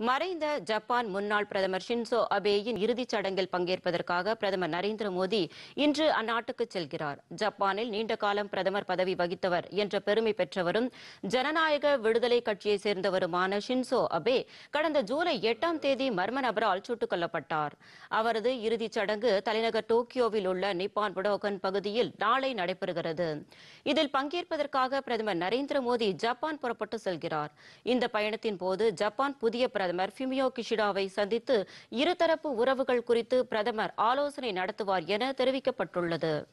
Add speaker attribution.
Speaker 1: மறைந்த ஜப்பான் முன்னாள் பிரதமர் ஷின்சோ அபேயின் இறுதிச் சடங்கில் பங்கேற்பதற்காக பிரதமர் நரேந்திர மோடி இன்று அந்நாட்டுக்கு செல்கிறார். ஜப்பானில் நீண்ட காலம் பிரதமர் பதவி வகித்தவர் என்ற பெருமை பெற்றவரும் ஜனநாயக விடுதலை கட்சியைச் சேர்ந்தவருமான ஷின்சோ அபே கடந்த ஜூலை எட்டாம் தேதி மர்ம நபரால் சுட்டுக் கொல்லப்பட்டார். அவரது இறுதிச் சடங்கு தலைநகர் டோக்கியோவில் உள்ள நிப்பான் புடோகன் பகுதியில் நாளை நடைபெறுகிறது. இதில் பங்கேற்பதற்காக பிரதமர் நரேந்திர மோடி ஜப்பான் புறப்பட்டு செல்கிறார். இந்த பயணத்தின் போது ஜப்பான் புதிய பிரதமர் ஃபிமியோ கிஷிடாவை சந்தித்து இருதரப்பு உறவுகள் குறித்து பிரதமர் ஆலோசனை நடத்துவார் என தெரிவிக்கப்பட்டுள்ளது.